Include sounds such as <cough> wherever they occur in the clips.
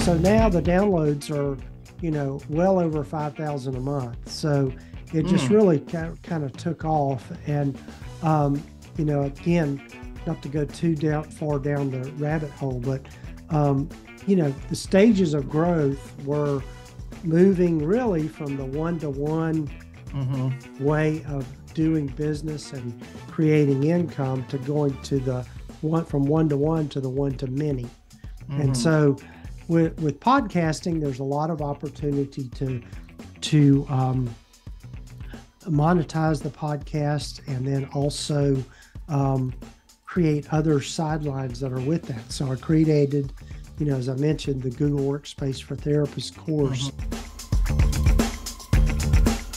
so now the downloads are, you know, well over 5,000 a month. So it just mm. really kind of took off. And, um, you know, again, not to go too down far down the rabbit hole, but, um, you know, the stages of growth were moving really from the one to one way of doing business and creating income to going to the one from one to one to the one to many. Mm-hmm. And so with, with podcasting, there's a lot of opportunity to to um, monetize the podcast and then also um, create other sidelines that are with that. So I created, you know, as I mentioned, the Google Workspace for Therapists course. Mm-hmm.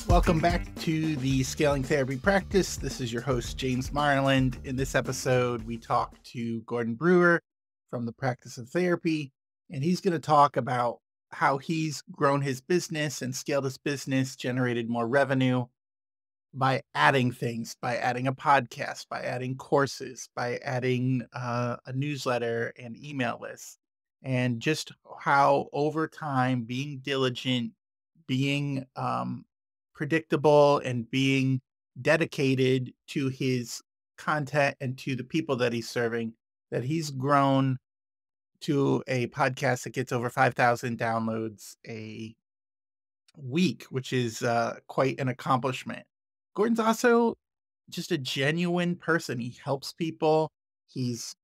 Welcome back to the Scaling Therapy Practice. This is your host, James Marland. In this episode, we talk to Gordon Brewer from the Practice of Therapy, and he's going to talk about how he's grown his business and scaled his business, generated more revenue by adding things, by adding a podcast, by adding courses, by adding uh, a newsletter and email list, and just how over time being diligent, being um, predictable and being dedicated to his content and to the people that he's serving that he's grown to a podcast that gets over 5000 downloads a week which is uh, quite an accomplishment gordon's also just a genuine person he helps people he's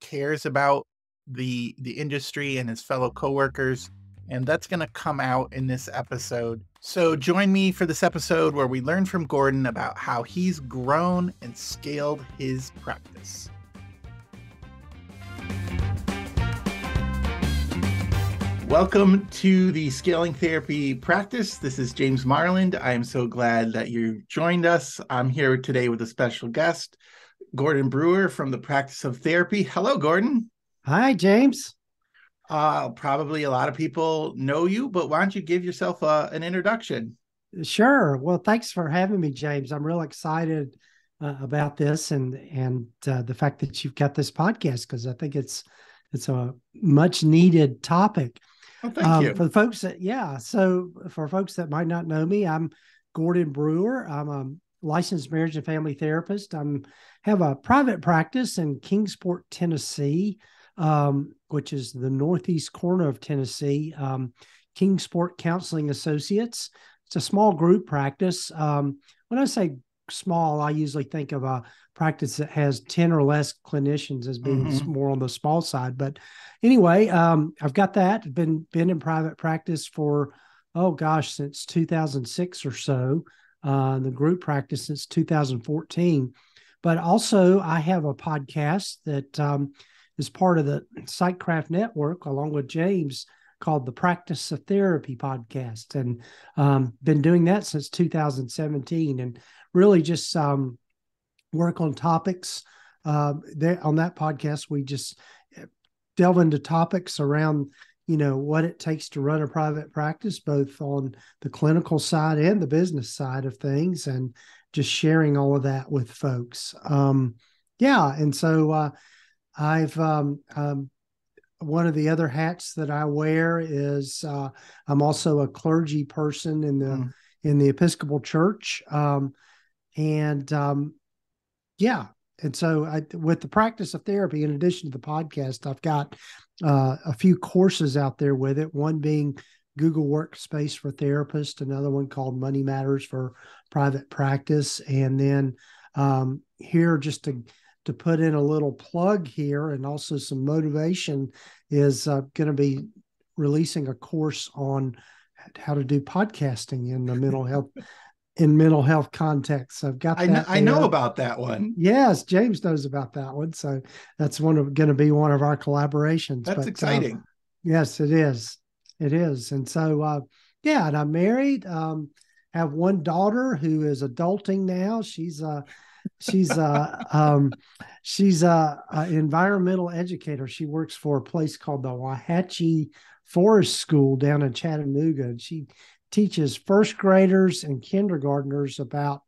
cares about the the industry and his fellow coworkers and that's going to come out in this episode. So join me for this episode where we learn from Gordon about how he's grown and scaled his practice. Welcome to the Scaling Therapy Practice. This is James Marland. I am so glad that you joined us. I'm here today with a special guest, Gordon Brewer from the Practice of Therapy. Hello, Gordon. Hi, James. Uh, probably a lot of people know you, but why don't you give yourself uh, an introduction? Sure. Well, thanks for having me, James. I'm real excited uh, about this and and uh, the fact that you've got this podcast because I think it's it's a much needed topic. Oh, thank um, you. For the folks that yeah, so for folks that might not know me, I'm Gordon Brewer. I'm a licensed marriage and family therapist. I'm have a private practice in Kingsport, Tennessee um, which is the northeast corner of Tennessee. Um, Kingsport Counseling Associates. It's a small group practice. Um, when I say small, I usually think of a practice that has 10 or less clinicians as being mm-hmm. more on the small side. But anyway, um, I've got that. Been been in private practice for oh gosh, since 2006 or so. Uh, the group practice since 2014. But also, I have a podcast that um, is part of the Psychcraft Network, along with James, called the Practice of Therapy podcast, and um, been doing that since 2017, and really just um, work on topics. Uh, there on that podcast, we just eh, delve into topics around you know what it takes to run a private practice both on the clinical side and the business side of things and just sharing all of that with folks um yeah and so uh I've um, um, one of the other hats that I wear is uh, I'm also a clergy person in the mm. in the Episcopal Church, um, and um, yeah, and so I, with the practice of therapy, in addition to the podcast, I've got uh, a few courses out there with it. One being Google Workspace for Therapists, another one called Money Matters for Private Practice, and then um, here just to to put in a little plug here and also some motivation is uh, going to be releasing a course on how to do podcasting in the mental health in mental health context. I've got I know, I know about that one. Yes, James knows about that one. So that's one of going to be one of our collaborations. That's but, exciting. Uh, yes, it is. It is. And so uh, yeah, and I'm married. Um, have one daughter who is adulting now. She's uh she's a um, she's a, a, environmental educator. She works for a place called the Wauhatchie Forest School down in Chattanooga, and she teaches first graders and kindergartners about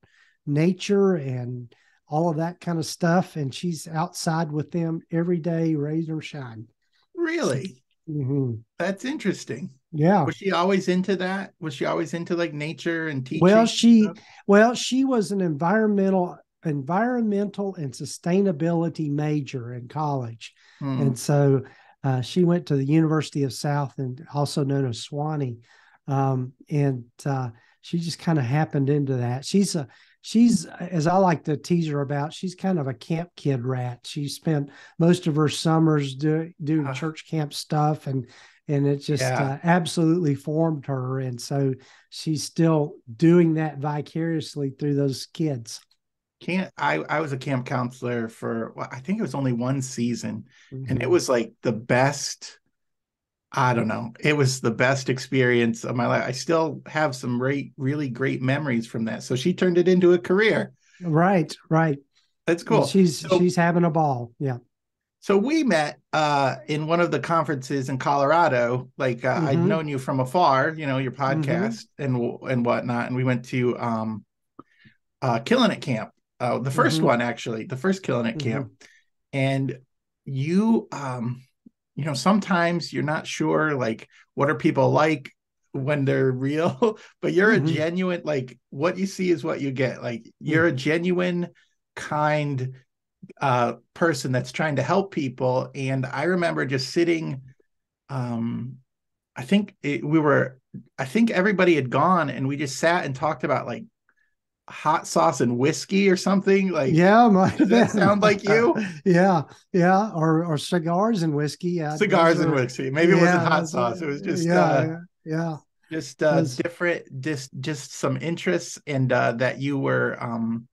nature and all of that kind of stuff. And she's outside with them every day, raise or shine. Really? Mhm. That's interesting. Yeah. Was she always into that? Was she always into like nature and teaching? Well, she stuff? well, she was an environmental environmental and sustainability major in college. Hmm. And so uh, she went to the University of South and also known as Sewanee. Um, and uh, she just kind of happened into that. She's a she's as I like to tease her about, she's kind of a camp kid rat. She spent most of her summers do, doing Ah. church camp stuff and and it just Yeah. uh, absolutely formed her. And so she's still doing that vicariously through those kids. Can't I? I was a camp counselor for well, I think it was only one season, and it Mhm. was like the best. I don't know. It was the best experience of my life. I still have some great, really great memories from that. So she turned it into a career. right, right. That's And cool. She's So- she's having a ball. Yeah. So we met uh, in one of the conferences in Colorado. Like uh, I'd Mhm. known you from afar, you know, your Mm-hmm. podcast and and whatnot. And we went to um, uh, Killing It Camp, uh, the 1st Mhm. one actually, the first Killing It Mhm. Camp. And you, um, you know, sometimes you're not sure like what are people like when they're <laughs> real, but you're Mhm. a genuine like what you see is what you get. Like you're a genuine, kind uh person that's trying to help people and i remember just sitting um i think it, we were i think everybody had gone and we just sat and talked about like hot sauce and whiskey or something like yeah, might does that sound like you? <laughs> yeah, yeah, or or cigars and whiskey. Yeah, cigars and whiskey maybe it wasn't hot sauce it was just yeah, uh yeah, yeah. just uh Those- different just just some interests and uh that you were um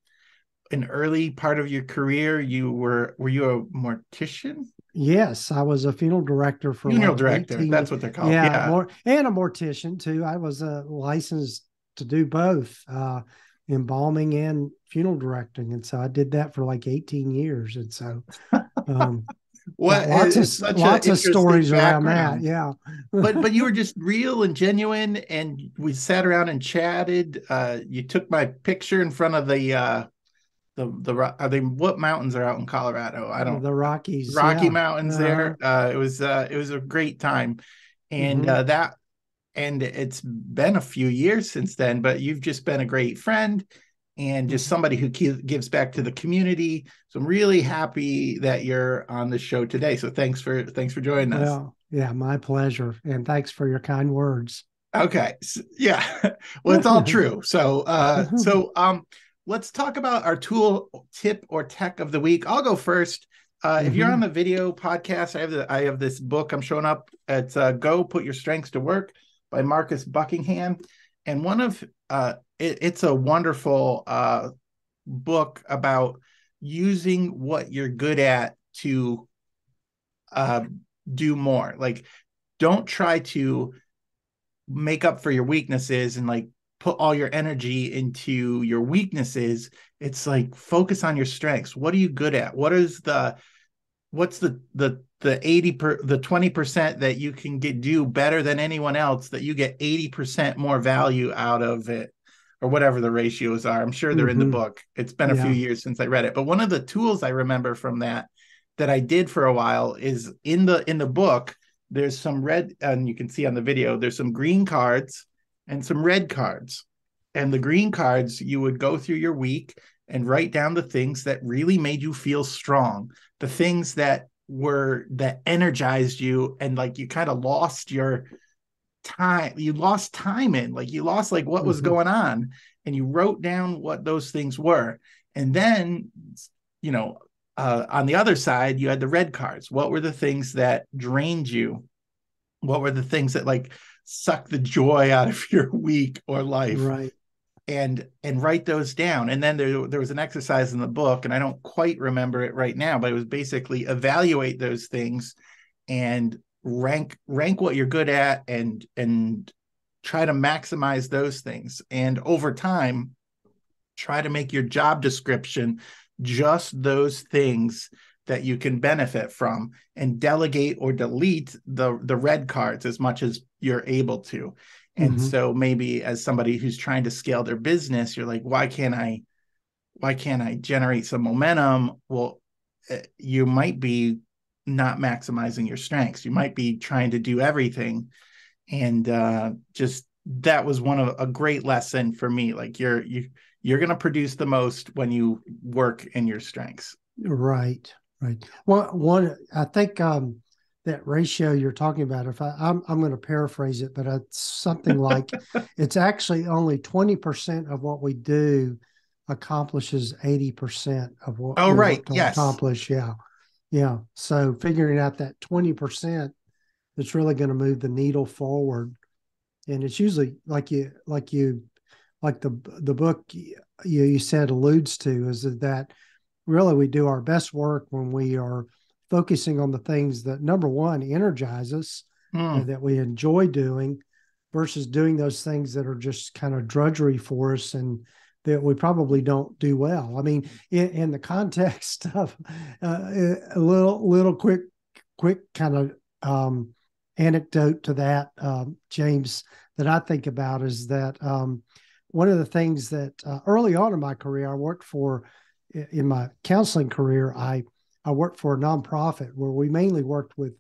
an early part of your career you were were you a mortician Yes, I was a funeral director for funeral like director 18 that's what they're called yeah, yeah, More, and a mortician too. I was uh, licensed to do both uh, embalming and funeral directing, and so I did that for like 18 years. And so, um, <laughs> What lots of lots of stories around that. Yeah, but but you were <laughs> just real and genuine and we sat around and chatted uh you took my picture in front of the uh the the ro- are they what mountains are out in colorado i don't the Rockies, rocky yeah. mountains Uh-huh. there uh it was uh it was a great time and Mhm. uh that and it's been a few years since then but you've just been a great friend and just Mhm. somebody who gives back to the community so i'm really happy that you're on the show today so thanks for thanks for joining us Well, yeah, my pleasure, and thanks for your kind words. Okay. s- Yeah. <laughs> well, it's all <laughs> true. So, uh, <laughs> so, um, let's talk about our tool tip or tech of the week. I'll go first. Uh, if you're on the video podcast, I have the, I have this book I'm showing up. It's uh, Go Put Your Strengths to Work by Marcus Buckingham. And one of, uh, it, it's a wonderful, uh, book about using what you're good at to, uh, do more. Like, don't try to make up for your weaknesses and like put all your energy into your weaknesses it's like focus on your strengths what are you good at what is the what's the the the 80 per the 20% that you can get do better than anyone else that you get 80% more value out of it or whatever the ratios are. I'm sure they're in the Mhm. book. It's been a few years since i read it. But one of the tools i remember from that that i did for a while is in the in the book there's some red and you can see on the video there's some green cards and some red cards. And the green cards you would go through your week and write down the things that really made you feel strong the things that were that energized you and like you kind of lost your time you lost time in like you lost like what was Mhm. going on and you wrote down what those things were and then you know uh, on the other side you had the red cards what were the things that drained you what were the things that like suck the joy <laughs> out of your week or life Right. And and write those down. And then there, there was an exercise in the book and i don't quite remember it right now but it was basically evaluate those things and rank rank what you're good at and and try to maximize those things. And over time try to make your job description just those things that you can benefit from and delegate or delete the the red cards as much as you're able to and Mhm. so maybe as somebody who's trying to scale their business you're like why can't i why can't i generate some momentum well eh, you might be not maximizing your strengths. You might be trying to do everything. And uh, just that was one of a great lesson for me. Like you're you you're gonna produce the most when you work in your strengths. Right. Right. Well, one I think um that ratio you're talking about, if I, I'm, I'm going to paraphrase it, but it's something like <laughs> it's actually only 20% of what we do accomplishes 80% of what oh, right. yes. accomplish. Yeah. Yeah. So figuring out that 20% that's really going to move the needle forward. And it's usually like you, like you, like the, the book you, you said alludes to is that really we do our best work when we are focusing on the things that number one energize us mm. that we enjoy doing versus doing those things that are just kind of drudgery for us and that we probably don't do well. I mean, in, in the context <laughs> of uh, a little little quick quick kind of um, anecdote to that, um, James, that I think about is that um, one of the things that uh, early on in my career I worked for in my counseling career, I I worked for a nonprofit where we mainly worked with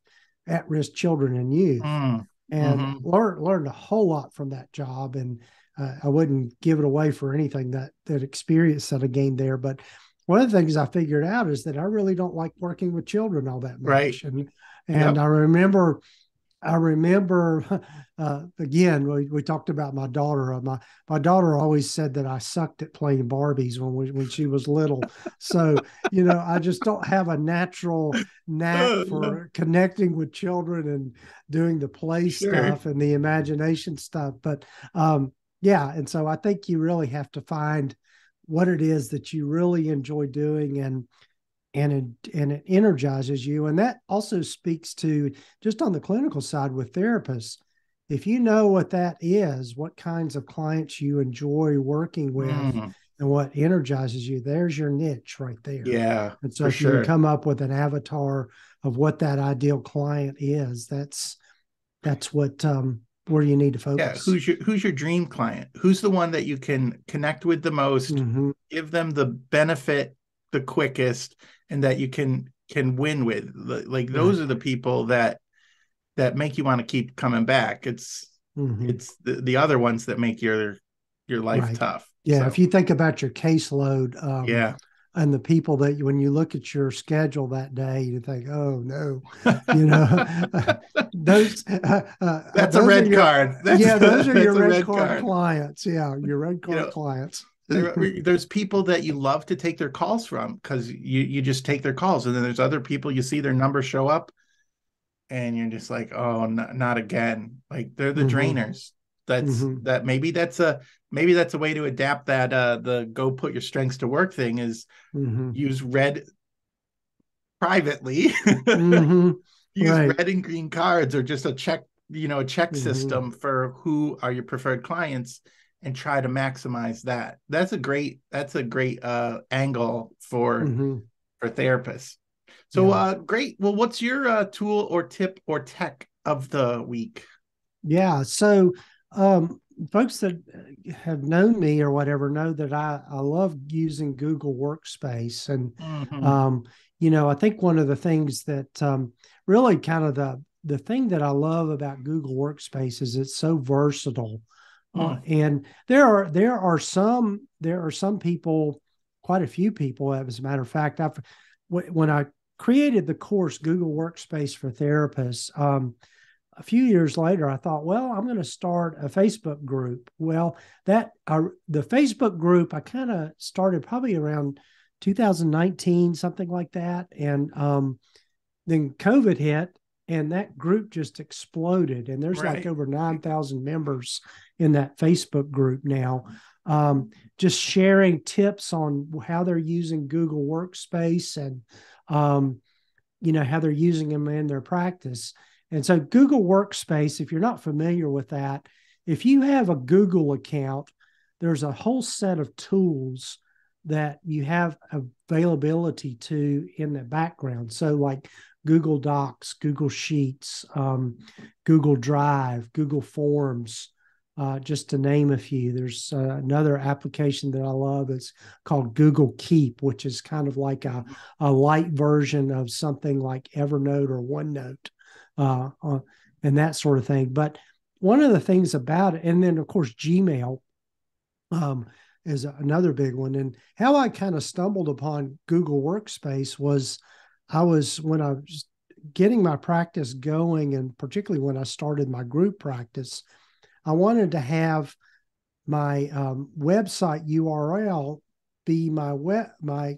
at-risk children and youth, mm. and mm-hmm. learned learned a whole lot from that job. And uh, I wouldn't give it away for anything that that experience that I gained there. But one of the things I figured out is that I really don't like working with children all that much. Right. And and yep. I remember I remember <laughs> uh, again we, we talked about my daughter. Uh, my my daughter always said that I sucked at playing Barbies when we, when she was little. So you know I just don't have a natural knack <laughs> for connecting with children and doing the play sure. stuff and the imagination stuff. But um, yeah, and so I think you really have to find what it is that you really enjoy doing and and it and it energizes you and that also speaks to just on the clinical side with therapists if you know what that is what kinds of clients you enjoy working with mm. and what energizes you there's your niche right there yeah and so if sure. you come up with an avatar of what that ideal client is that's that's what um where you need to focus yeah who's your who's your dream client who's the one that you can connect with the most mm-hmm. give them the benefit the quickest and that you can can win with like those are the people that that make you want to keep coming back it's mm-hmm. it's the, the other ones that make your your life right. tough yeah so. if you think about your caseload um, yeah and the people that you, when you look at your schedule that day, you think, "Oh no," <laughs> you know, <laughs> those. Uh, uh, that's those a red your, card. That's <laughs> yeah, those are your red, red card, card, clients. Yeah, your red card you know, clients there, <laughs> there's people that you love to take their calls from because you you just take their calls, and then there's other people you see their number show up, and you're just like, oh, n- not again. Like they're the mm-hmm. drainers. That's mm-hmm. that maybe that's a maybe that's a way to adapt that uh the go put your strengths to work thing is mm-hmm. use red privately mm-hmm. <laughs> use right. red and green cards or just a check you know a check mm-hmm. system for who are your preferred clients and try to maximize that. That's a great that's a great uh angle for mm-hmm. for therapists. So yeah. uh great. Well, what's your uh tool or tip or tech of the week? Yeah, so um folks that have known me or whatever know that I I love using Google Workspace and mm-hmm. um you know, I think one of the things that um really kind of the the thing that I love about Google Workspace is it's so versatile. Uh, and there are there are some there are some people, quite a few people, as a matter of fact, I've when I created the course Google Workspace for Therapists, um, a few years later, I thought, well, I'm going to start a Facebook group. Well, that uh, the Facebook group I kind of started probably around 2019, something like that, and um, then COVID hit, and that group just exploded and there's right. like over 9000 members in that facebook group now. Um, just sharing tips on how they're using google workspace and um, you know how they're using them in their practice. And so google workspace if you're not familiar with that if you have a google account there's a whole set of tools that you have availability to in the background. So like Google Docs, Google Sheets, um, Google Drive, Google Forms, uh, just to name a few. There's uh, another application that I love. It's called Google Keep, which is kind of like a, a light version of something like Evernote or OneNote uh, uh, and that sort of thing. But one of the things about it, and then of course, Gmail um, is another big one. And how I kind of stumbled upon Google Workspace was I was when I was getting my practice going, and particularly when I started my group practice, I wanted to have my um, website URL be my web my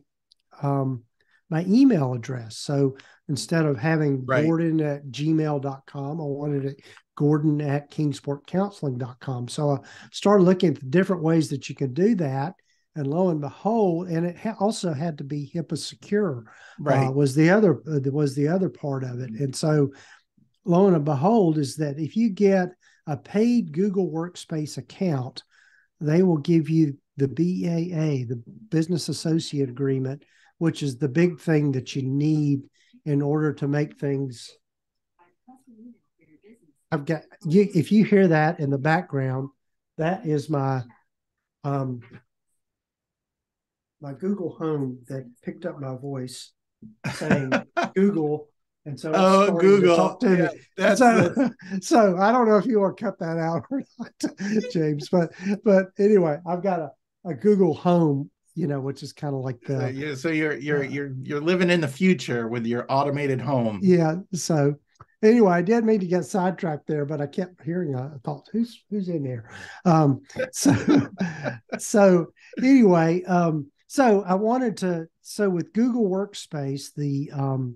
um, my email address. So instead of having right. Gordon at gmail.com, I wanted it Gordon at kingsportcounseling.com. So I started looking at the different ways that you can do that. And lo and behold, and it ha- also had to be HIPAA secure. Uh, right. Uh, was the other uh, was the other part of it. And so, lo and behold, is that if you get a paid Google Workspace account, they will give you the BAA, the Business Associate Agreement, which is the big thing that you need in order to make things. I've got you. If you hear that in the background, that is my um my Google Home that picked up my voice saying <laughs> Google and so oh, Google. To to yeah, that's so, <laughs> so I don't know if you want to cut that out or not, <laughs> James. But but anyway, I've got a, a Google Home, you know, which is kind of like the so, yeah, so you're you're uh, you're you're living in the future with your automated home. Yeah. So anyway, I did mean to get sidetracked there, but I kept hearing a thought, who's who's in there? Um, so so anyway, um, so I wanted to so with Google Workspace, the um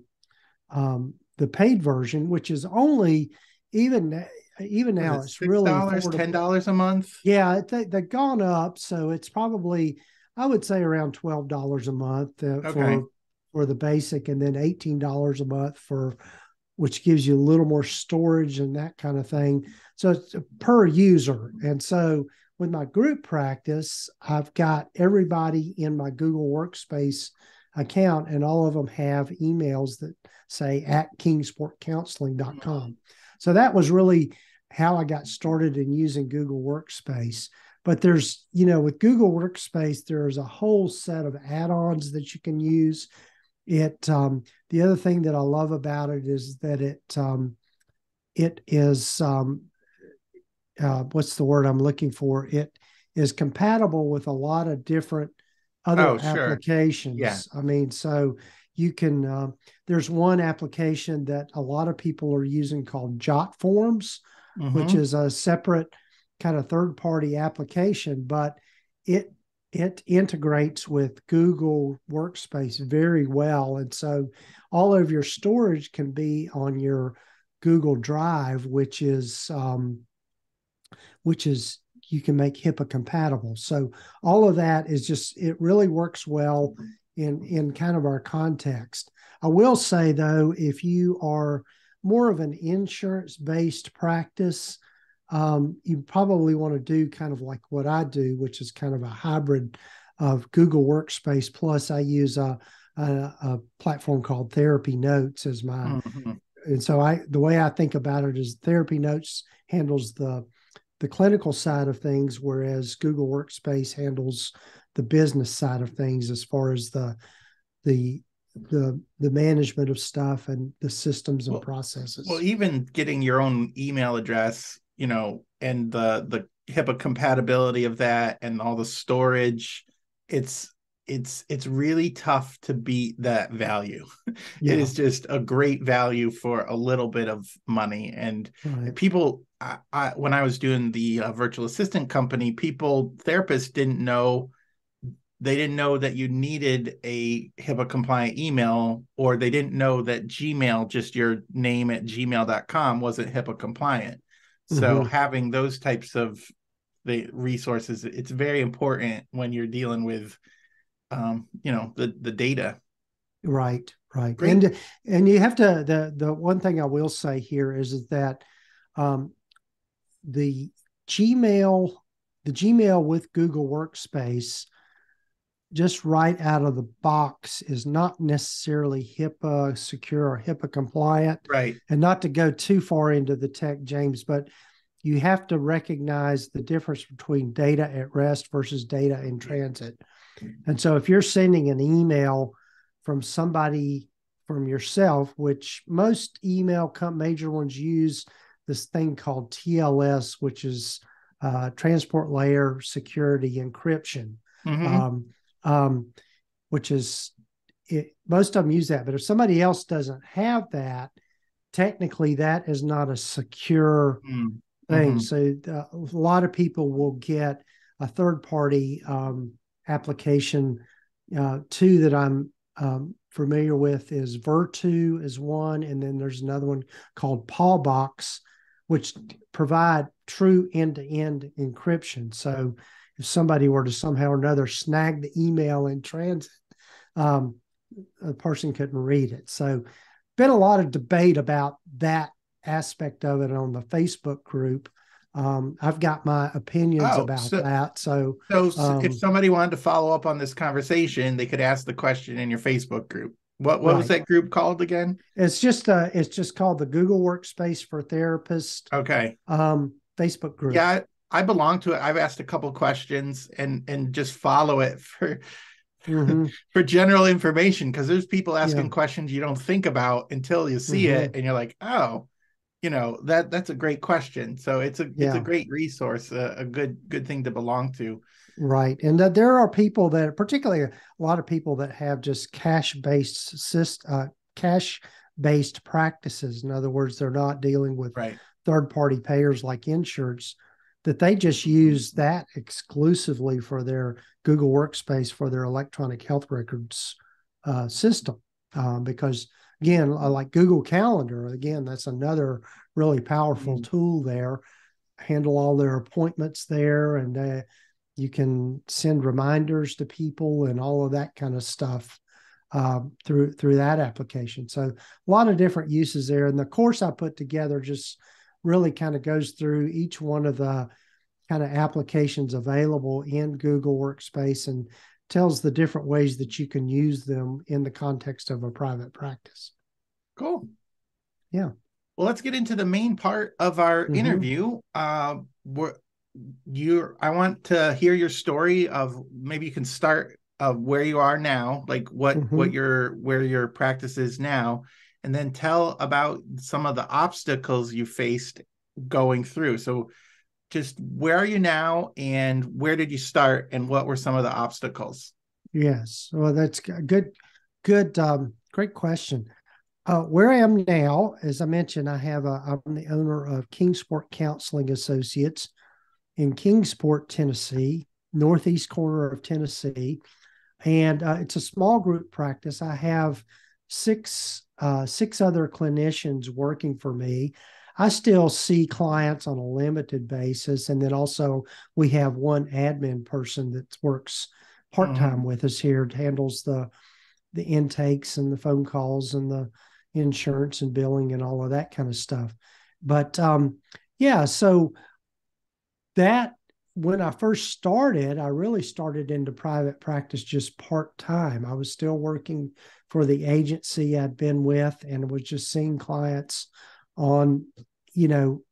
um, the paid version, which is only even even now it's really dollars, ten dollars a month. Yeah, they, they've gone up, so it's probably I would say around twelve dollars a month uh, okay. for for the basic, and then eighteen dollars a month for which gives you a little more storage and that kind of thing. So it's per user, and so with my group practice, I've got everybody in my Google Workspace account, and all of them have emails that say at kingsportcounseling.com. So that was really how I got started in using Google Workspace. But there's, you know, with Google Workspace, there's a whole set of add ons that you can use. It, um, the other thing that I love about it is that it, um, it is, um, uh, what's the word I'm looking for? It is compatible with a lot of different other oh, applications. Yeah. I mean, so you can uh, there's one application that a lot of people are using called JotForms mm-hmm. which is a separate kind of third party application but it it integrates with google workspace very well and so all of your storage can be on your google drive which is um, which is you can make HIPAA compatible. So all of that is just it really works well in in kind of our context. I will say though, if you are more of an insurance based practice, um, you probably want to do kind of like what I do, which is kind of a hybrid of Google Workspace. Plus, I use a, a, a platform called Therapy Notes as my. Mm-hmm. And so I, the way I think about it is Therapy Notes handles the the clinical side of things, whereas Google Workspace handles the business side of things as far as the the the the management of stuff and the systems and well, processes. Well, even getting your own email address, you know, and the the HIPAA compatibility of that and all the storage, it's it's it's really tough to beat that value. <laughs> Yeah. It is just a great value for a little bit of money. And right. people, I, I, when I was doing the uh, virtual assistant company, people therapists didn't know they didn't know that you needed a HIPAA compliant email, or they didn't know that Gmail, just your name at gmail.com, wasn't HIPAA compliant. So mm-hmm. having those types of the resources, it's very important when you're dealing with, um, you know, the the data. Right, right, Great. and and you have to the the one thing I will say here is, is that um, the Gmail the Gmail with Google Workspace just right out of the box is not necessarily HIPAA secure or HIPAA compliant. Right. And not to go too far into the tech, James, but you have to recognize the difference between data at rest versus data in transit. And so if you're sending an email from somebody from yourself, which most email major ones use this thing called TLS, which is uh, transport layer security encryption, mm-hmm. um, um, which is it, most of them use that. But if somebody else doesn't have that, technically that is not a secure mm-hmm. thing. So uh, a lot of people will get a third party um, application. Uh, two that I'm um, familiar with is Virtru is one, and then there's another one called Paubox, which provide true end-to-end encryption. So if somebody were to somehow or another snag the email in transit, um, a person couldn't read it. So been a lot of debate about that aspect of it on the Facebook group. Um, I've got my opinions oh, about so, that. So, so um, if somebody wanted to follow up on this conversation, they could ask the question in your Facebook group. What what right. was that group called again? It's just uh it's just called the Google Workspace for Therapists. Okay. Um Facebook group. Yeah, I, I belong to it. I've asked a couple questions and and just follow it for mm-hmm. <laughs> for general information because there's people asking yeah. questions you don't think about until you see mm-hmm. it and you're like, "Oh, you know, that that's a great question." So it's a yeah. it's a great resource, a, a good good thing to belong to. Right. And that there are people that, particularly a lot of people that have just cash based, uh, cash based practices. In other words, they're not dealing with right. third party payers like insurance, that they just use that exclusively for their Google Workspace for their electronic health records uh, system. Um, because again, like Google Calendar, again, that's another really powerful mm-hmm. tool there. Handle all their appointments there and uh, you can send reminders to people and all of that kind of stuff uh, through through that application. So a lot of different uses there. And the course I put together just really kind of goes through each one of the kind of applications available in Google Workspace and tells the different ways that you can use them in the context of a private practice. Cool. Yeah. Well, let's get into the main part of our mm-hmm. interview. Uh, we're, you I want to hear your story of maybe you can start of where you are now, like what mm-hmm. what your where your practice is now, and then tell about some of the obstacles you faced going through. So just where are you now and where did you start and what were some of the obstacles? Yes. Well, that's good good um great question. Uh, where I am now, as I mentioned, I have a, I'm the owner of Kingsport Counseling Associates, in Kingsport, Tennessee, northeast corner of Tennessee, and uh, it's a small group practice. I have six uh, six other clinicians working for me. I still see clients on a limited basis, and then also we have one admin person that works part time mm-hmm. with us here, handles the the intakes and the phone calls and the insurance and billing and all of that kind of stuff. But um, yeah, so that when I first started, I really started into private practice just part time. I was still working for the agency I'd been with and was just seeing clients on, you know,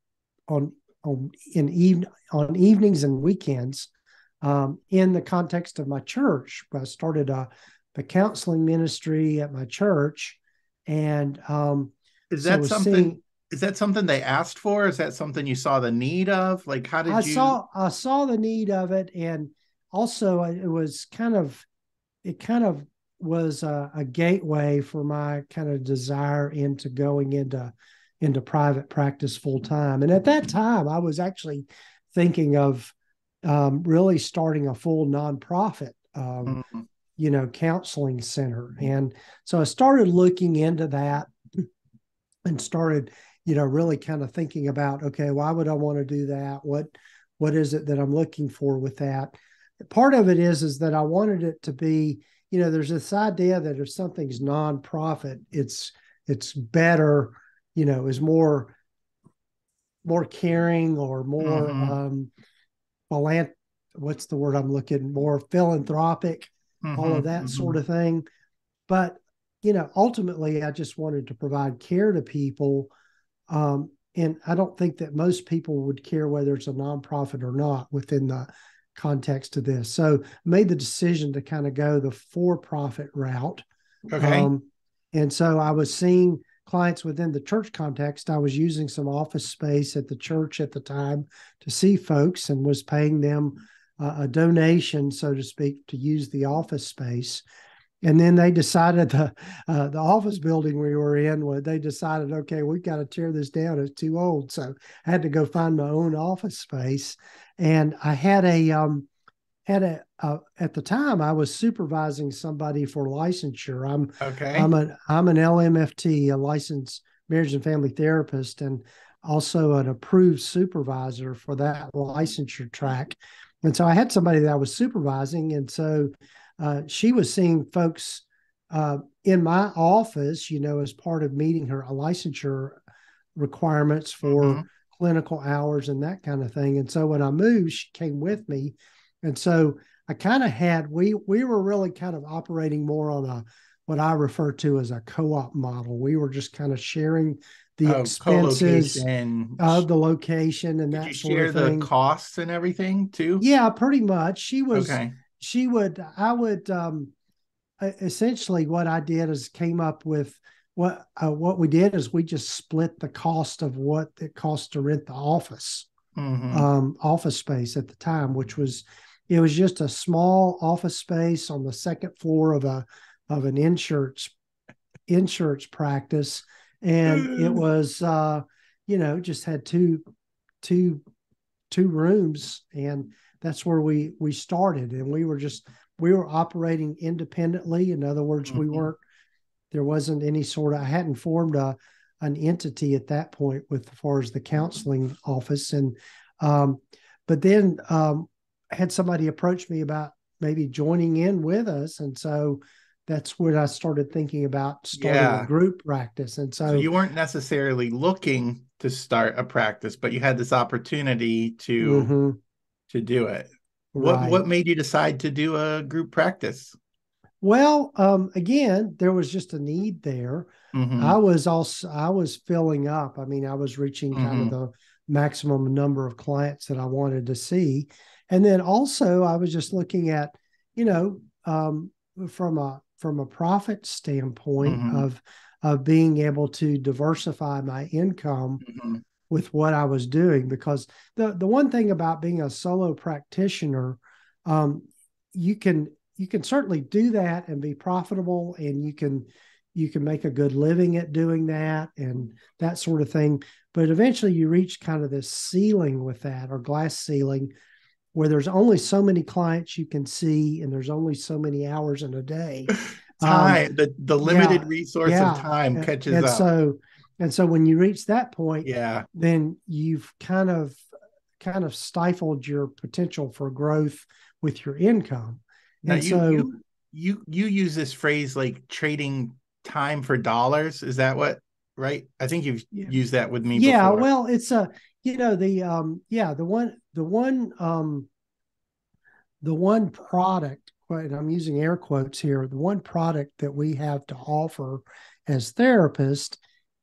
on on in even on evenings and weekends. Um, in the context of my church, I started a, a counseling ministry at my church, and um, is that so something? Seeing, is that something they asked for? Is that something you saw the need of? Like, how did I you? saw I saw the need of it, and also it was kind of it kind of was a, a gateway for my kind of desire into going into into private practice full time. And at that time, I was actually thinking of um, really starting a full nonprofit, um, mm-hmm. you know, counseling center. And so I started looking into that and started you know really kind of thinking about okay why would i want to do that what what is it that i'm looking for with that part of it is is that i wanted it to be you know there's this idea that if something's nonprofit it's it's better you know is more more caring or more mm-hmm. um philant- what's the word i'm looking more philanthropic mm-hmm. all of that mm-hmm. sort of thing but you know ultimately i just wanted to provide care to people um, and I don't think that most people would care whether it's a nonprofit or not within the context of this. So made the decision to kind of go the for-profit route. Okay. Um, and so I was seeing clients within the church context. I was using some office space at the church at the time to see folks and was paying them uh, a donation, so to speak, to use the office space. And then they decided the uh, the office building we were in, they decided, okay, we've got to tear this down. It's too old. So I had to go find my own office space. And I had a um, had a uh, at the time I was supervising somebody for licensure. I'm okay. I'm an I'm an LMFT, a licensed marriage and family therapist, and also an approved supervisor for that licensure track. And so I had somebody that I was supervising, and so uh, she was seeing folks uh, in my office, you know, as part of meeting her a licensure requirements for mm-hmm. clinical hours and that kind of thing. And so when I moved, she came with me, and so I kind of had we we were really kind of operating more on a what I refer to as a co-op model. We were just kind of sharing the oh, expenses of the location and Did that you sort share of thing. the costs and everything too. Yeah, pretty much. She was. Okay. She would. I would. um Essentially, what I did is came up with what uh, what we did is we just split the cost of what it cost to rent the office, mm-hmm. um, office space at the time, which was it was just a small office space on the second floor of a of an insurance insurance practice. And it was uh you know just had two two two rooms and that's where we we started. And we were just we were operating independently. In other words mm-hmm. we weren't there wasn't any sort of i hadn't formed a an entity at that point with as far as the counseling office. And um but then um had somebody approach me about maybe joining in with us and so that's when I started thinking about starting yeah. a group practice. And so, so, you weren't necessarily looking to start a practice, but you had this opportunity to mm-hmm. to do it. Right. What what made you decide to do a group practice? Well, um, again, there was just a need there. Mm-hmm. I was also I was filling up. I mean, I was reaching mm-hmm. kind of mm-hmm. the maximum number of clients that I wanted to see, and then also I was just looking at, you know, um, from a from a profit standpoint mm-hmm. of of being able to diversify my income mm-hmm. with what I was doing because the the one thing about being a solo practitioner um, you can you can certainly do that and be profitable and you can you can make a good living at doing that and that sort of thing but eventually you reach kind of this ceiling with that or glass ceiling where there's only so many clients you can see and there's only so many hours in a day. <laughs> time, um, the, the limited yeah, resource yeah. of time catches and, and up. So, and so when you reach that point, yeah, then you've kind of kind of stifled your potential for growth with your income. Now and you, so you, you you use this phrase like trading time for dollars. Is that what right? I think you've yeah. used that with me. Yeah, before. well, it's a you know the um yeah the one the one um the one product and i'm using air quotes here the one product that we have to offer as therapists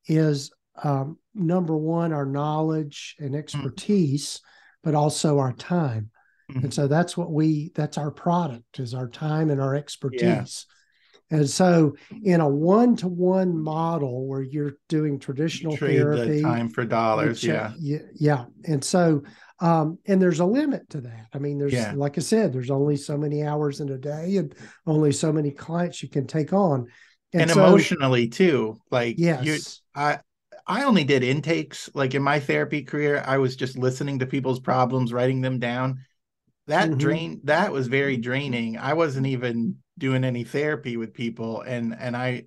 is um, number one our knowledge and hmm. expertise mm-hmm. but also our time mm-hmm. and so that's what we that's our product is our time and our expertise. And so, in a one-to-one model where you're doing traditional therapy, time for dollars, yeah, yeah, and so, um, and there's a limit to that. I mean, there's yeah. like I said, there's only so many hours in a day, and only so many clients you can take on, and, and so, emotionally too. Like, yes, you, I I only did intakes. Like in my therapy career, I was just listening to people's problems, writing them down. That mm-hmm. drain that was very draining. I wasn't even doing any therapy with people and and i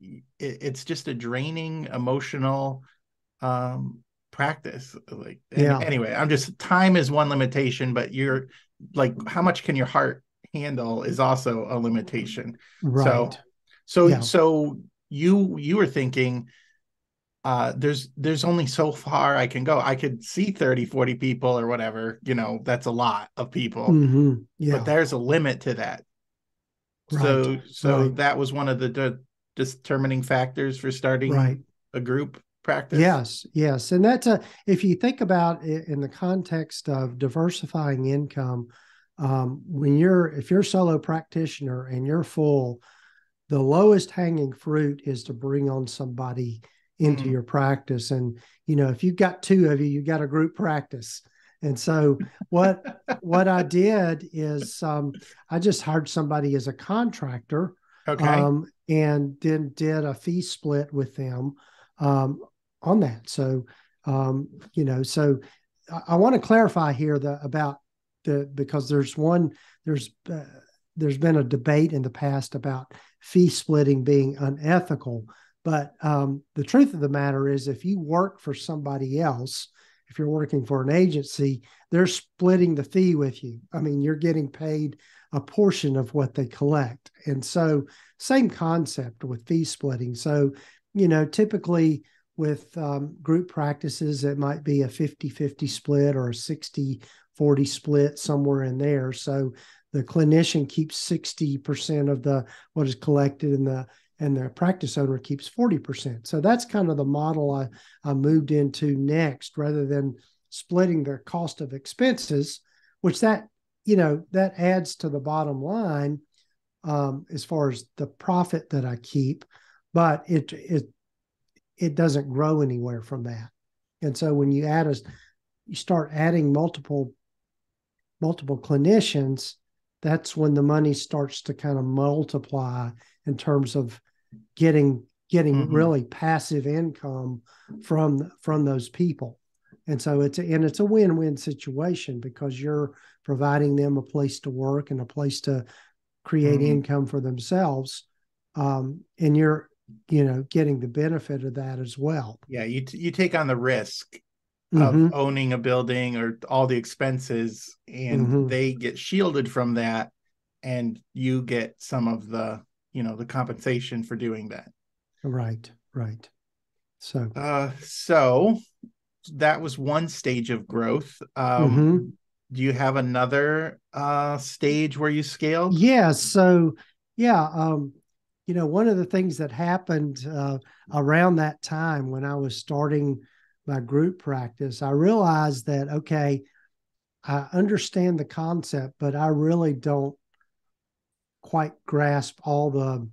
it, it's just a draining emotional um practice like yeah. anyway i'm just time is one limitation but you're like how much can your heart handle is also a limitation right so so yeah. so you you were thinking uh there's there's only so far i can go i could see 30 40 people or whatever you know that's a lot of people mm-hmm. yeah. but there's a limit to that Right. So so right. that was one of the de- determining factors for starting right. a group. practice? Yes, yes. And that's a, if you think about it in the context of diversifying income, um, when you're, if you're a solo practitioner and you're full, the lowest hanging fruit is to bring on somebody into mm. your practice. And, you know, if you've got two of you, you've got a group practice. And so what what I did is um, I just hired somebody as a contractor, okay, um, and then did a fee split with them um, on that. So um, you know, so I, I want to clarify here the about the because there's one there's uh, there's been a debate in the past about fee splitting being unethical. But um, the truth of the matter is, if you work for somebody else, if you're working for an agency, they're splitting the fee with you. I mean, you're getting paid a portion of what they collect. And so, same concept with fee splitting. So, you know, typically with um, group practices, it might be a 50 50 split or a 60 40 split somewhere in there. So, the clinician keeps 60% of the what is collected and the and the practice owner keeps 40%. So that's kind of the model I, I moved into next rather than splitting the cost of expenses, which that, you know, that adds to the bottom line um, as far as the profit that I keep, but it it it doesn't grow anywhere from that. And so when you add a you start adding multiple multiple clinicians, that's when the money starts to kind of multiply in terms of getting getting mm-hmm. really passive income from from those people and so it's a, and it's a win-win situation because you're providing them a place to work and a place to create mm-hmm. income for themselves um, and you're you know getting the benefit of that as well yeah you t- you take on the risk of mm-hmm. owning a building or all the expenses and mm-hmm. they get shielded from that and you get some of the you know the compensation for doing that. Right right. So uh so that was one stage of growth. Um mm-hmm. do you have another uh stage where you scaled? Yeah so yeah um you know one of the things that happened uh, around that time when i was starting my group practice i realized that okay i understand the concept but i really don't quite grasp all the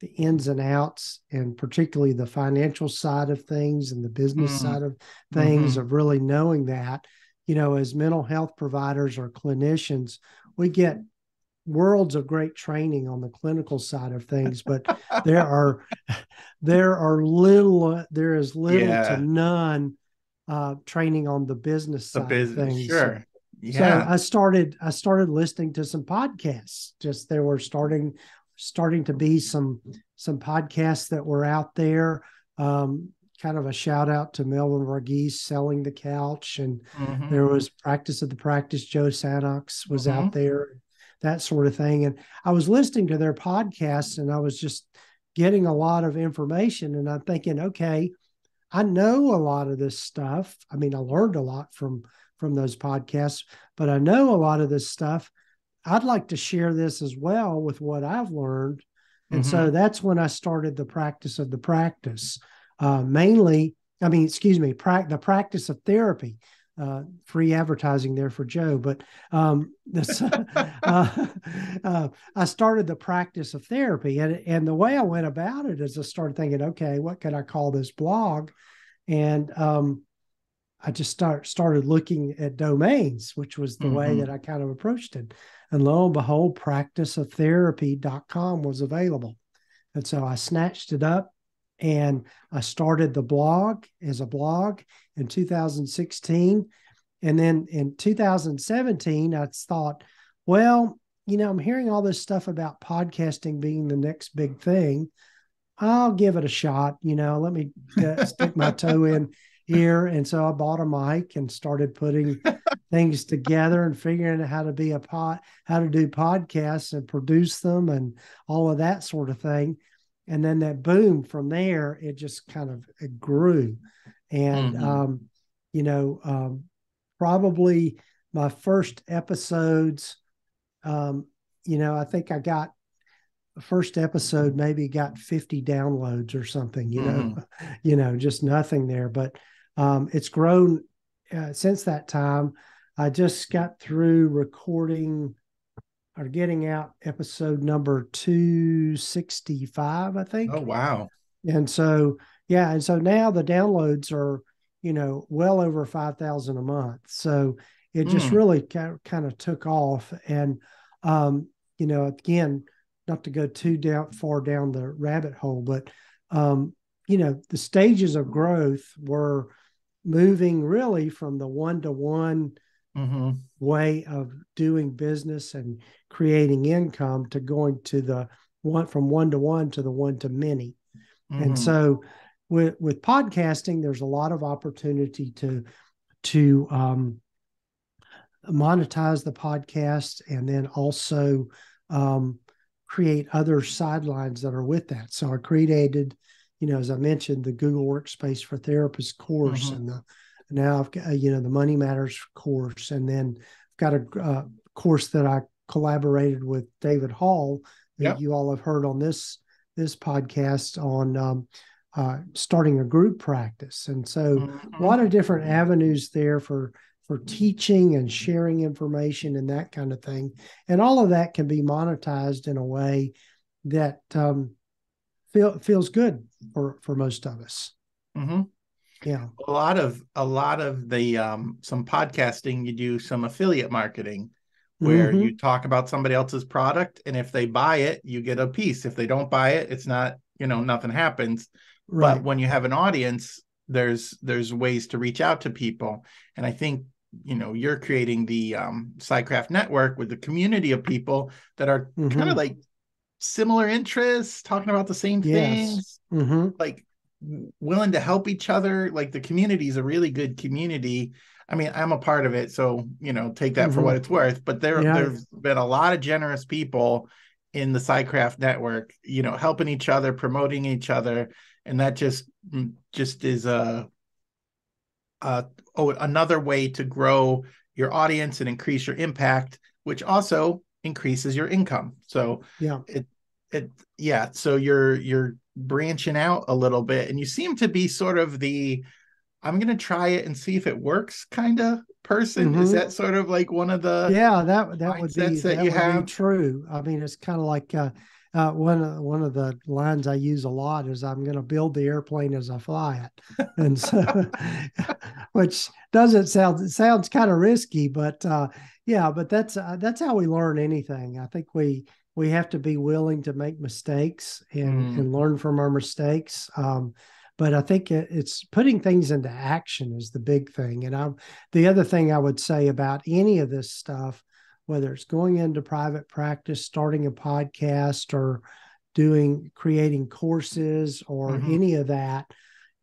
the ins and outs and particularly the financial side of things and the business mm. side of things mm-hmm. of really knowing that you know as mental health providers or clinicians we get worlds of great training on the clinical side of things but there <laughs> are there are little there is little yeah. to none uh, training on the business side the business, of things sure yeah. So I started I started listening to some podcasts. Just there were starting starting to be some some podcasts that were out there. Um, kind of a shout out to Melvin Varghese selling the couch, and mm-hmm. there was practice of the practice. Joe Sanok was mm-hmm. out there, that sort of thing. And I was listening to their podcasts, and I was just getting a lot of information. And I'm thinking, okay, I know a lot of this stuff. I mean, I learned a lot from from those podcasts, but I know a lot of this stuff. I'd like to share this as well with what I've learned. And mm-hmm. so that's when I started the practice of the practice. Uh, mainly, I mean, excuse me, pra- the practice of therapy. Uh, free advertising there for Joe, but um, this, <laughs> uh, uh, I started the practice of therapy, and and the way I went about it is I started thinking, okay, what could I call this blog? And um, I just start started looking at domains, which was the mm-hmm. way that I kind of approached it. And lo and behold, practiceoftherapy.com was available. And so I snatched it up and I started the blog as a blog in 2016. And then in 2017, I thought, well, you know, I'm hearing all this stuff about podcasting being the next big thing. I'll give it a shot. You know, let me uh, stick my toe in <laughs> here. And so I bought a mic and started putting <laughs> things together and figuring out how to be a pot, how to do podcasts and produce them and all of that sort of thing. And then that boom from there, it just kind of it grew. And, mm-hmm. um, you know, um, probably my first episodes, um, you know, I think I got first episode maybe got 50 downloads or something, you know, mm-hmm. <laughs> you know, just nothing there. But um, it's grown uh, since that time. I just got through recording or getting out episode number 265, I think. Oh, wow. And so, yeah. And so now the downloads are, you know, well over 5,000 a month. So it just mm. really kind of took off. And, um, you know, again, not to go too down far down the rabbit hole, but, um, you know, the stages of growth were moving really from the one to one way of doing business and creating income to going to the one from one to one to the one to many. Mm-hmm. And so with with podcasting, there's a lot of opportunity to to um, monetize the podcast and then also um, create other sidelines that are with that. So I created, you know, as I mentioned, the Google Workspace for Therapists course mm-hmm. and the now I've got, you know, the Money Matters course, and then I've got a uh, course that I collaborated with David Hall that yep. you all have heard on this this podcast on um, uh, starting a group practice, and so mm-hmm. a lot of different avenues there for for teaching and sharing information and that kind of thing, and all of that can be monetized in a way that um, feel, feels good for for most of us. Mm-hmm yeah a lot of a lot of the um some podcasting you do some affiliate marketing where mm-hmm. you talk about somebody else's product and if they buy it you get a piece if they don't buy it it's not you know nothing happens right. but when you have an audience there's there's ways to reach out to people and i think you know you're creating the um psycraft network with the community of people that are mm-hmm. kind of like similar interests talking about the same yes. things mm-hmm. like willing to help each other. Like the community is a really good community. I mean, I'm a part of it, so you know, take that mm-hmm. for what it's worth. But there, yeah. there's been a lot of generous people in the Psycraft network, you know, helping each other, promoting each other, and that just mm, just is a, a oh another way to grow your audience and increase your impact, which also increases your income. So yeah, it it yeah, so you're you're branching out a little bit and you seem to be sort of the i'm going to try it and see if it works kind of person mm-hmm. is that sort of like one of the yeah that that would be that, that you have? true. I mean it's kind of like uh, uh, one of one of the lines I use a lot is I'm going to build the airplane as I fly it, and so <laughs> which doesn't sound it sounds kind of risky, but uh, yeah, but that's uh, that's how we learn anything. I think we we have to be willing to make mistakes and, mm. and learn from our mistakes. Um, but I think it's putting things into action is the big thing. And I, the other thing I would say about any of this stuff, whether it's going into private practice, starting a podcast, or doing creating courses or mm-hmm. any of that,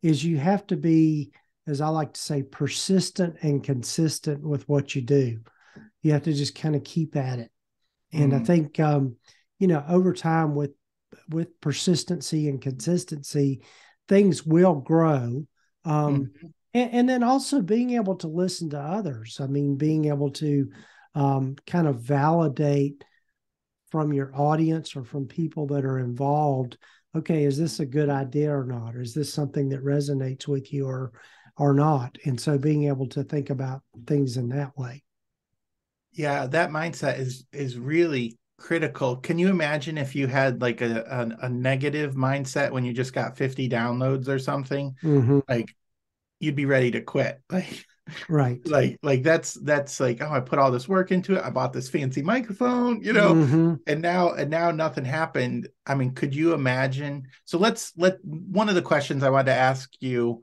is you have to be, as I like to say, persistent and consistent with what you do. You have to just kind of keep at it. And mm-hmm. I think um, you know, over time with with persistency and consistency, things will grow. Um, mm-hmm. and, and, then also being able to listen to others. I mean, being able to um, kind of validate from your audience or from people that are involved. Okay, is this a good idea or not? Or is this something that resonates with you or or not? And so being able to think about things in that way. Yeah, that mindset is is really critical. Can you imagine if you had like a, a, a negative mindset when you just got 50 downloads or something? Mm-hmm. Like you'd be ready to quit. <laughs> Like right. Like like that's that's like, oh, I put all this work into it. I bought this fancy microphone, you know, mm-hmm. and now and now nothing happened. I mean, could you imagine? So let's let one of the questions I wanted to ask you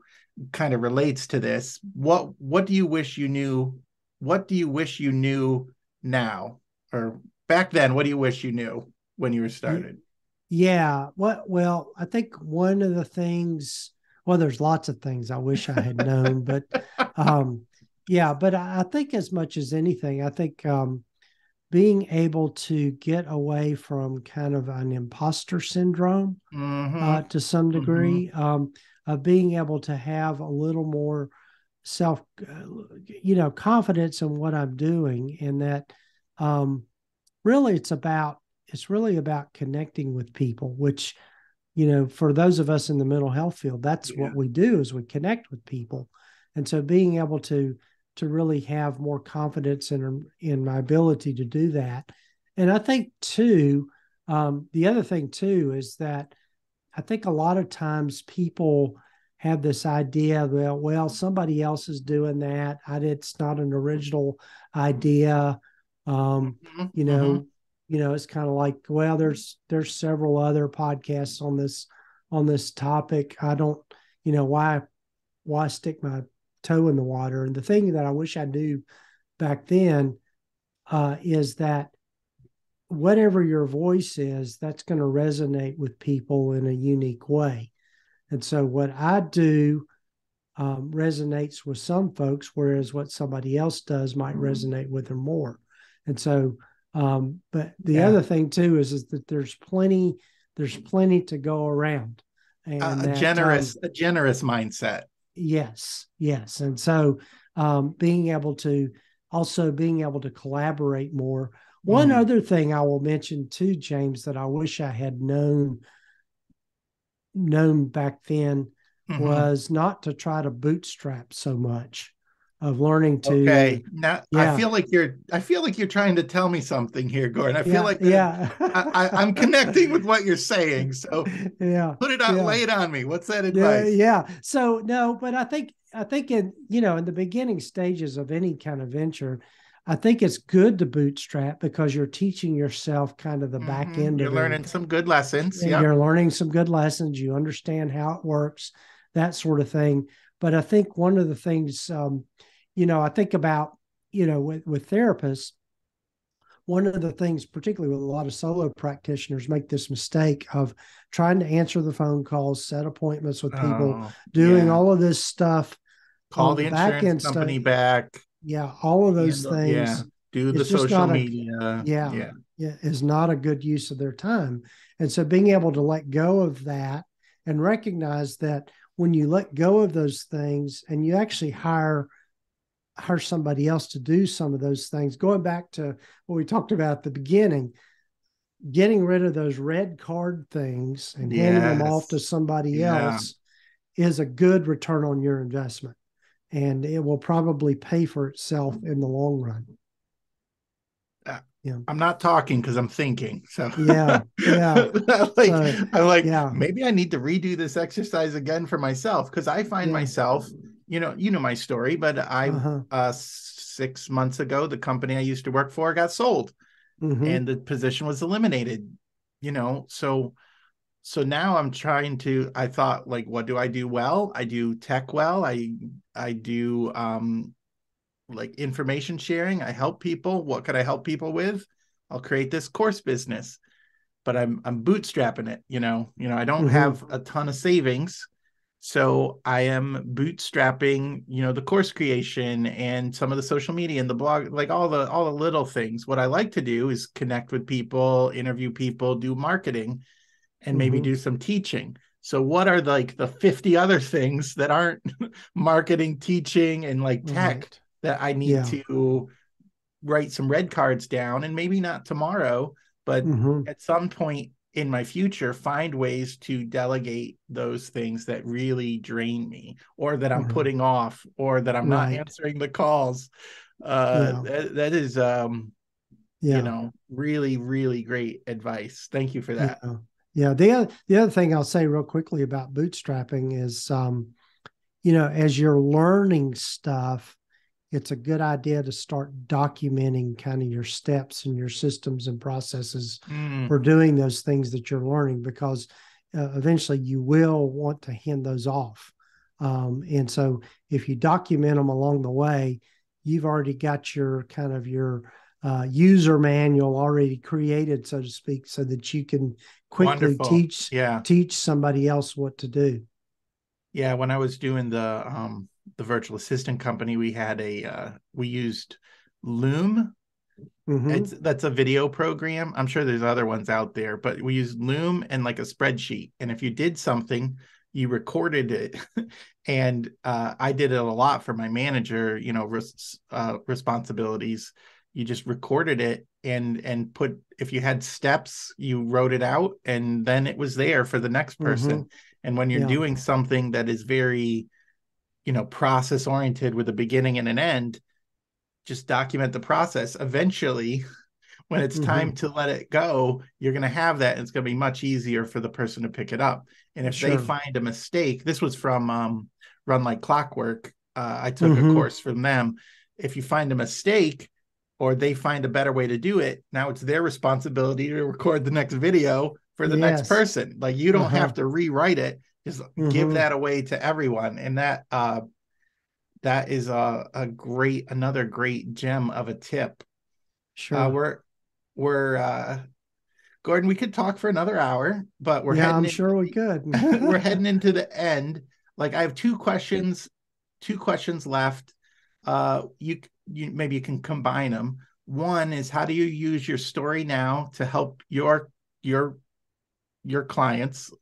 kind of relates to this. What what do you wish you knew? What do you wish you knew now? Or back then, what do you wish you knew when you were started? Yeah. What well, I think one of the things well, there's lots of things I wish I had known, but <laughs> um yeah, but I think as much as anything, I think um being able to get away from kind of an imposter syndrome mm-hmm. uh, to some mm-hmm. degree, mm-hmm. um, of being able to have a little more self, you know, confidence in what I'm doing, and that um, really it's about it's really about connecting with people, which you know, for those of us in the mental health field, that's yeah. what we do is we connect with people. And so being able to to really have more confidence in in my ability to do that. And I think too, um, the other thing too is that I think a lot of times people have this idea that well somebody else is doing that. I, it's not an original idea. Um, mm-hmm. You know, mm-hmm you know it's kind of like well there's there's several other podcasts on this on this topic i don't you know why why stick my toe in the water and the thing that i wish i knew back then uh, is that whatever your voice is that's going to resonate with people in a unique way and so what i do um, resonates with some folks whereas what somebody else does might mm-hmm. resonate with them more and so um, but the yeah. other thing too is is that there's plenty there's plenty to go around. And a, generous um, a generous mindset. Yes, yes, and so um, being able to also being able to collaborate more. One mm. other thing I will mention too, James, that I wish I had known known back then mm-hmm. was not to try to bootstrap so much of learning to okay now yeah. i feel like you're i feel like you're trying to tell me something here gordon i feel yeah, like yeah I, am connecting with what you're saying so <laughs> yeah put it on yeah. lay it on me what's that advice yeah, yeah so no but i think i think in you know in the beginning stages of any kind of venture I think it's good to bootstrap because you're teaching yourself kind of the back mm-hmm. end you're learning it. some good lessons. Yeah. You're learning some good lessons. You understand how it works, that sort of thing. But I think one of the things um, you know, I think about, you know, with, with therapists, one of the things, particularly with a lot of solo practitioners, make this mistake of trying to answer the phone calls, set appointments with people, oh, doing yeah. all of this stuff. Call the, the insurance company stuff. back. Yeah, all of those things. Yeah. Do the social media. A, yeah, yeah, yeah, is not a good use of their time. And so, being able to let go of that and recognize that when you let go of those things and you actually hire hire somebody else to do some of those things. Going back to what we talked about at the beginning, getting rid of those red card things and yes. handing them off to somebody yeah. else is a good return on your investment. And it will probably pay for itself in the long run. Uh, yeah. I'm not talking because I'm thinking. So yeah, yeah. <laughs> like so, I'm like, yeah. maybe I need to redo this exercise again for myself because I find yeah. myself you know, you know my story, but I uh-huh. uh, six months ago, the company I used to work for got sold, mm-hmm. and the position was eliminated. You know, so so now I'm trying to. I thought, like, what do I do well? I do tech well. I I do um like information sharing. I help people. What could I help people with? I'll create this course business, but I'm I'm bootstrapping it. You know, you know, I don't mm-hmm. have a ton of savings so I am bootstrapping, you know, the course creation and some of the social media and the blog, like all the all the little things. What I like to do is connect with people, interview people, do marketing, and maybe mm-hmm. do some teaching. So what are like the 50 other things that aren't <laughs> marketing, teaching, and like tech right. that I need yeah. to write some red cards down and maybe not tomorrow, but mm-hmm. at some point in my future find ways to delegate those things that really drain me or that I'm mm-hmm. putting off or that I'm right. not answering the calls. Uh, yeah. that, that is, um, yeah. you know, really, really great advice. Thank you for that. Yeah. Yeah. The, other, the other thing I'll say real quickly about bootstrapping is, um, you know, as you're learning stuff, it's a good idea to start documenting kind of your steps and your systems and processes mm. for doing those things that you're learning because uh, eventually you will want to hand those off. Um, and so if you document them along the way, you've already got your kind of your uh, user manual already created, so to speak, so that you can quickly Wonderful. teach yeah. teach somebody else what to do. Yeah, when I was doing the um, the virtual assistant company, we had a uh, we used Loom. Mm-hmm. It's that's a video program. I'm sure there's other ones out there, but we used Loom and like a spreadsheet. And if you did something, you recorded it. <laughs> and uh, I did it a lot for my manager, you know, res- uh, responsibilities. You just recorded it and and put if you had steps you wrote it out and then it was there for the next person mm-hmm. and when you're yeah. doing something that is very you know process oriented with a beginning and an end just document the process eventually <laughs> when it's mm-hmm. time to let it go you're going to have that and it's going to be much easier for the person to pick it up and if sure. they find a mistake this was from um, run like clockwork uh, i took mm-hmm. a course from them if you find a mistake or they find a better way to do it now it's their responsibility to record the next video for the yes. next person. Like you don't uh-huh. have to rewrite it just mm-hmm. give that away to everyone. And that uh that is a, a great another great gem of a tip. Sure. uh, we're we're uh gordon we could talk for another hour but we're yeah i'm sure we could. <laughs> we're <laughs> heading into the end. Like i have two questions two questions left. Uh you you maybe you can combine them one is how do you use your story now to help your your your clients?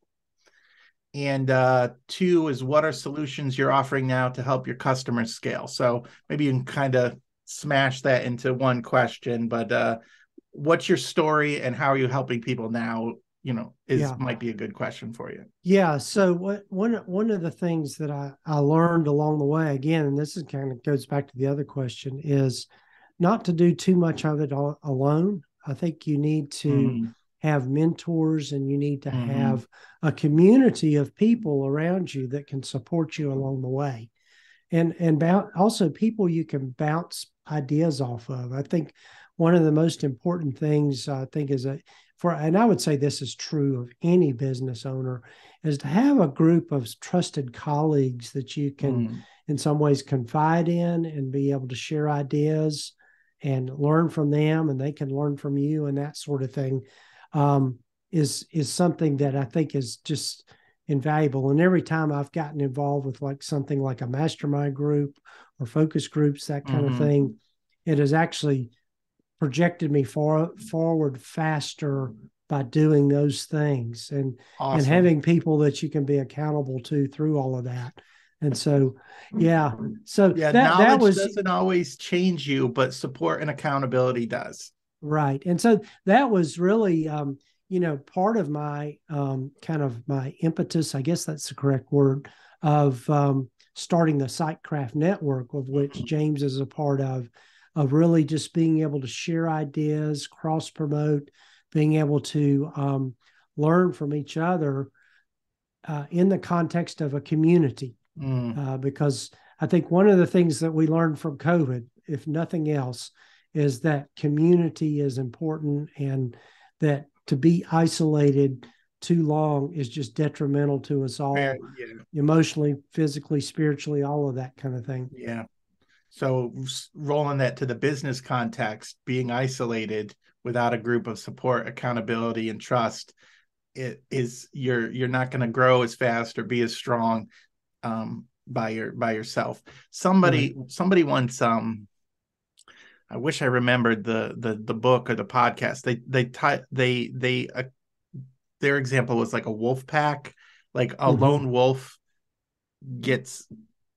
And uh, two is what are solutions you're offering now to help your customers scale? So maybe you can kind of smash that into one question but uh, what's your story and how are you helping people now you know is yeah. might be a good question for you. Yeah so what one one of the things that i i learned along the way again and this is kind of goes back to the other question is not to do too much of it all, alone. I think you need to mm. have mentors and you need to mm-hmm. have a community of people around you that can support you along the way. And and also people you can bounce ideas off of. I think one of the most important things i think is a for and i would say this is true of any business owner is to have a group of trusted colleagues that you can mm. in some ways confide in and be able to share ideas and learn from them and they can learn from you and that sort of thing um, is is something that I think is just invaluable. And every time I've gotten involved with like something like a mastermind group or focus groups, that kind mm-hmm. of thing, it has actually projected me far forward faster by doing those things and awesome. and having people that you can be accountable to through all of that. And so, yeah. So yeah, that, knowledge that was, doesn't always change you, but support and accountability does. Right. And so that was really, um, you know, part of my um, kind of my impetus, I guess that's the correct word, of um, starting the Psycraft Network, of which mm-hmm. James is a part of, of really just being able to share ideas, cross promote, being able to um, learn from each other uh, in the context of a community. Mm. Uh, because I think one of the things that we learned from COVID, if nothing else, is that community is important and that to be isolated too long is just detrimental to us all yeah. emotionally physically spiritually all of that kind of thing yeah so rolling that to the business context being isolated without a group of support accountability and trust it is you're you're not going to grow as fast or be as strong um, by your by yourself somebody right. somebody once um I wish I remembered the the the book or the podcast. They they t- they they uh, their example was like a wolf pack, like a mm-hmm. lone wolf gets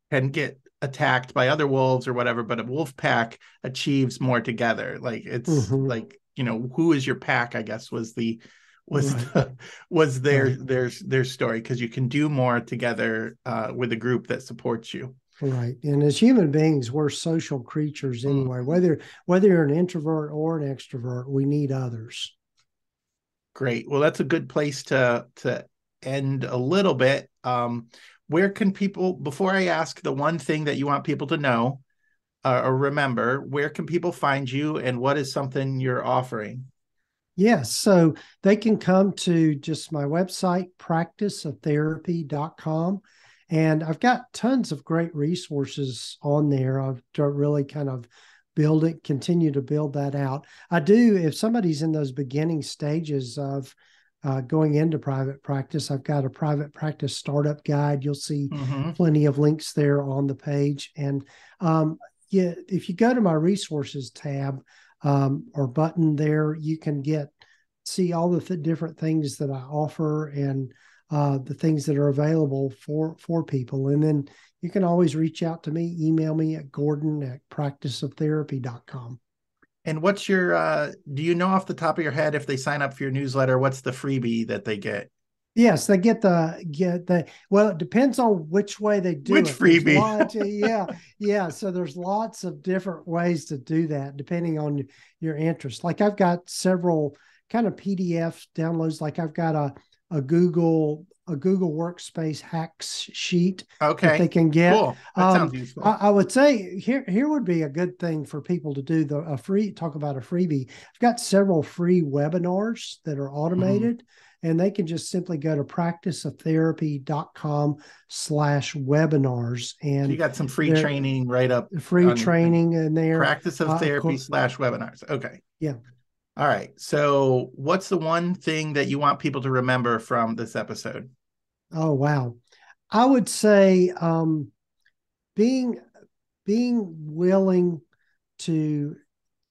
can get attacked by other wolves or whatever, but a wolf pack achieves more together. Like it's mm-hmm. like you know who is your pack? I guess was the was right. the, was their right. their their story because you can do more together uh, with a group that supports you. Right. And as human beings, we're social creatures mm. anyway. Mm. Whether whether you're an introvert or an extrovert, we need others. Great. Well, that's a good place to to end a little bit. Um, where can people before I ask the one thing that you want people to know uh, or remember, where can people find you and what is something you're offering? Yes. So they can come to just my website, practiceoftherapy.com and I've got tons of great resources on there. I've really kind of build it, continue to build that out. I do, if somebody's in those beginning stages of uh, going into private practice, I've got a private practice startup guide. You'll see mm-hmm. plenty of links there on the page. And um, yeah, if you go to my resources tab um, or button there, you can get see all the th- different things that I offer and uh, the things that are available for for people. And then you can always reach out to me, email me at gordon at practiceoftherapy.com. And what's your uh do you know off the top of your head if they sign up for your newsletter, what's the freebie that they get? Yes, they get the get the well, it depends on which way they do which it. freebie. Lots, <laughs> yeah, yeah. So there's lots of different ways to do that depending on your interest. Like I've got several kind of PDF downloads. Like I've got a a Google a Google Workspace hacks sheet okay. that they can get. Cool. That um, sounds useful. I, I, would say here here would be a good thing for people to do the a free talk about a freebie. I've got several free webinars that are automated. Mm-hmm and they can just simply go to practiceoftherapy.com slash webinars and so you got some free training right up free training in there practice of uh, therapy slash webinars okay yeah all right so what's the one thing that you want people to remember from this episode oh wow i would say um being being willing to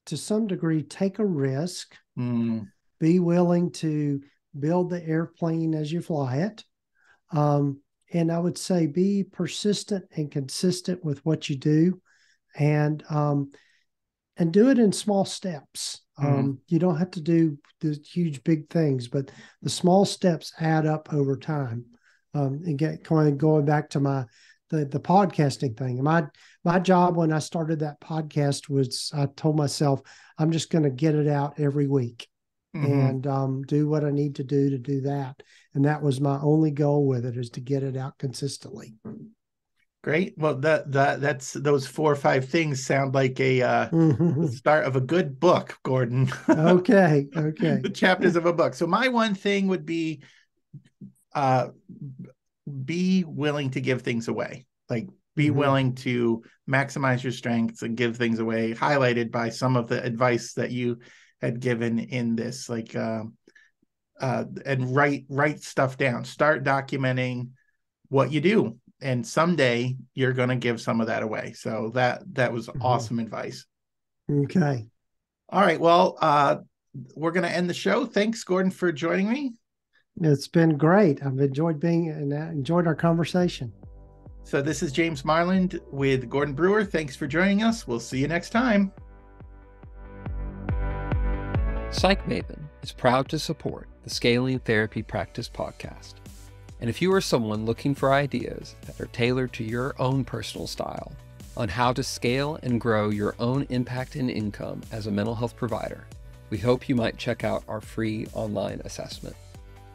to some degree take a risk mm. be willing to build the airplane as you fly it. Um, and I would say be persistent and consistent with what you do, and um, and do it in small steps. Mm-hmm. Um, you don't have to do the huge big things, but the small steps add up over time. Um, and get going going back to my the the podcasting thing. My my job when I started that podcast was I told myself I'm just going to get it out every week mm-hmm. and um, do what I need to do to do that. And that was my only goal with it is to get it out consistently. Great. Well, that that that's those four or five things sound like a uh, mm-hmm. start of a good book, Gordon. <laughs> okay. Okay. the chapters of a book. So my one thing would be, uh, be willing to give things away. Like be mm-hmm. willing to maximize your strengths and give things away. Highlighted by some of the advice that you had given in this like uh, uh, and write write stuff down start documenting what you do and someday you're going to give some of that away. So that that was mm-hmm. awesome advice. Okay. All right well uh we're going to end the show. Thanks gordon for joining me. It's been great. I've enjoyed being and enjoyed our conversation. So this is james marland with gordon brewer. Thanks for joining us. We'll see you next time. Psych Maven is proud to support the Scaling Therapy Practice podcast. And if you are someone looking for ideas that are tailored to your own personal style on how to scale and grow your own impact and income as a mental health provider, we hope you might check out our free online assessment.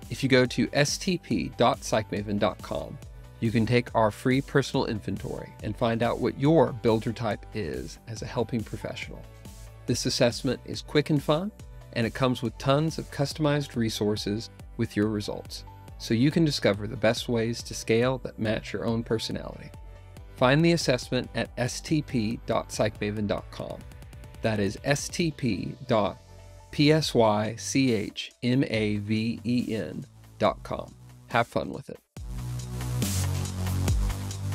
If you go to stp.psychmaven.com, you can take our free personal inventory and find out what your builder type is as a helping professional. This assessment is quick and fun and it comes with tons of customized resources with your results, so you can discover the best ways to scale that match your own personality. Find the assessment at stp.psychmaven.com. That is stp.psychmaven.com. Have fun with it.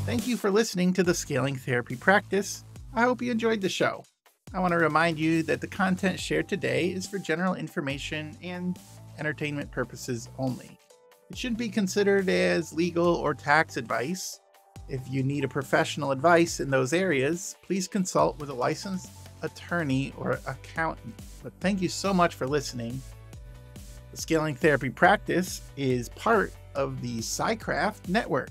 Thank you for listening to the Scaling Therapy Practice. I hope you enjoyed the show. I want to remind you that the content shared today is for general information and entertainment purposes only. It shouldn't be considered as legal or tax advice. If you need a professional advice in those areas, please consult with a licensed attorney or accountant. But thank you so much for listening. The Scaling Therapy Practice is part of the Psycraft Network.